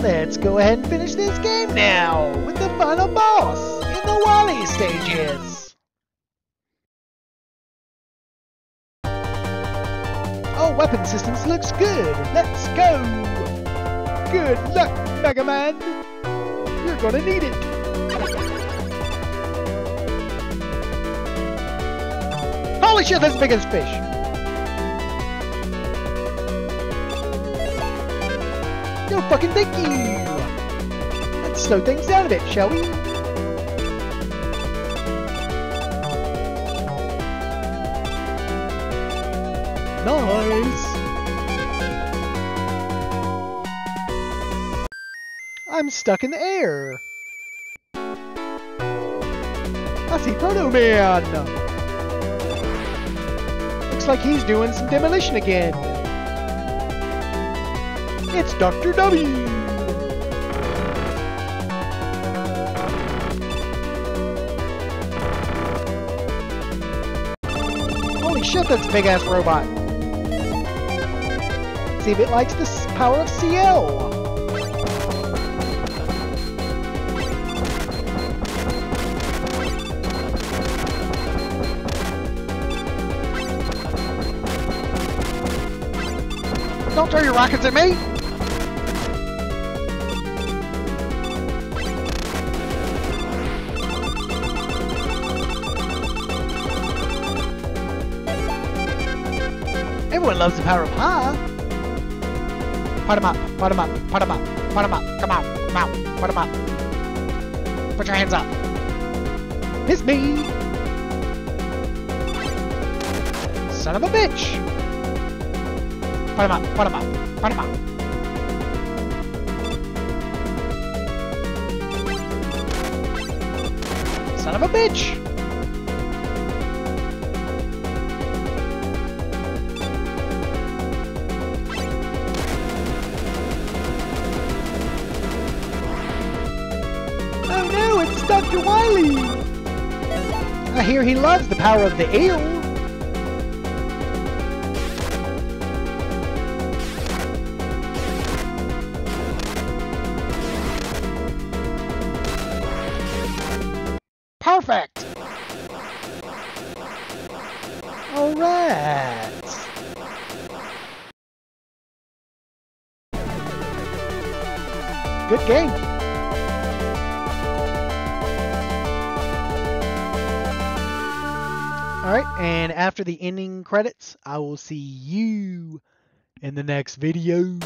Let's go ahead and finish this game now with the final boss in the Wily stages. Oh, weapon systems looks good. Let's go. Good luck, Mega Man. You're gonna need it. Holy shit, that's big as fish. No fucking thank you. Let's slow things down a bit, shall we? Nice. I'm stuck in the air. I see Proto Man. Looks like he's doing some demolition again. It's Dr. W. Holy shit, that's a big ass robot. See if it likes the power of CL. Don't throw your rockets at me! Everyone loves the power of Ha! Put 'em up, put 'em up, put 'em up, put 'em up, come out, come out, put 'em up. Put your hands up. Miss me! Son of a bitch! Put 'em up, put 'em up, put 'em up. Son of a bitch! Oh no, it's Dr. Wily! I hear he loves the power of the eel. Perfect! Alright. Good game. Alright, and after the ending credits, I will see you in the next video.